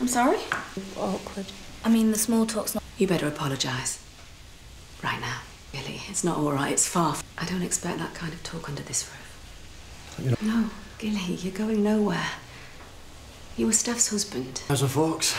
I'm sorry? Awkward. I mean, the small talk's not. You better apologise. Right now. Really, it's not all right. It's far. I don't expect that kind of talk under this roof. No, Gilly, you're going nowhere. You were Steph's husband. As a fox.